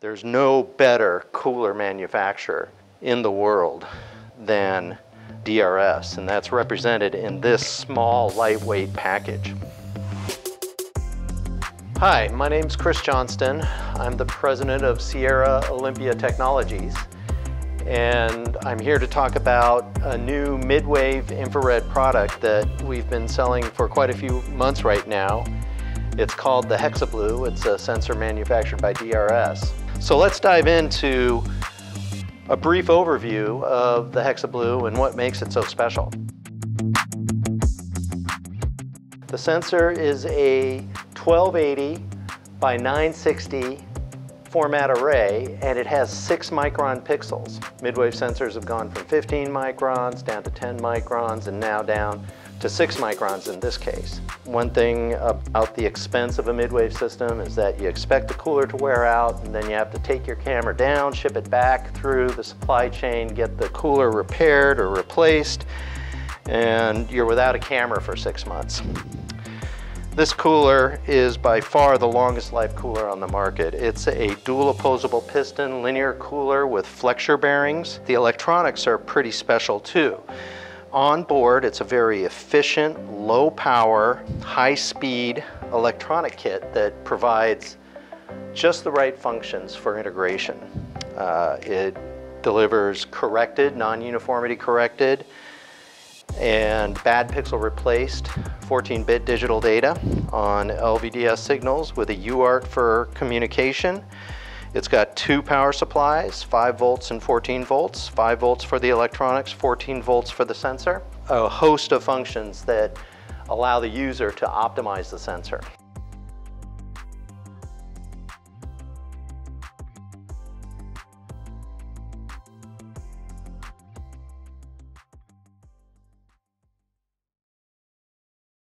There's no better cooler manufacturer in the world than DRS, and that's represented in this small, lightweight package. Hi, my name's Chris Johnston. I'm the president of Sierra Olympia Technologies, and I'm here to talk about a new mid-wave infrared product that we've been selling for quite a few months right now. It's called the HexaBlu. It's a sensor manufactured by DRS. So let's dive into a brief overview of the HexaBlu and what makes it so special. The sensor is a 1280 by 960 format array and it has six micron pixels. Midwave sensors have gone from 15 microns down to 10 microns and now down to six microns in this case. One thing about the expense of a midwave system is that you expect the cooler to wear out and then you have to take your camera down, ship it back through the supply chain, get the cooler repaired or replaced, and you're without a camera for six months. This cooler is by far the longest life cooler on the market. It's a dual opposable piston linear cooler with flexure bearings. The electronics are pretty special too. On board, it's a very efficient, low power, high speed electronic kit that provides just the right functions for integration. Uh, it delivers corrected, non-uniformity corrected, and bad pixel replaced 14-bit digital data on LVDS signals with a UART for communication. It's got two power supplies, 5 volts and 14 volts, 5 volts for the electronics, 14 volts for the sensor. A host of functions that allow the user to optimize the sensor.